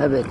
أبد.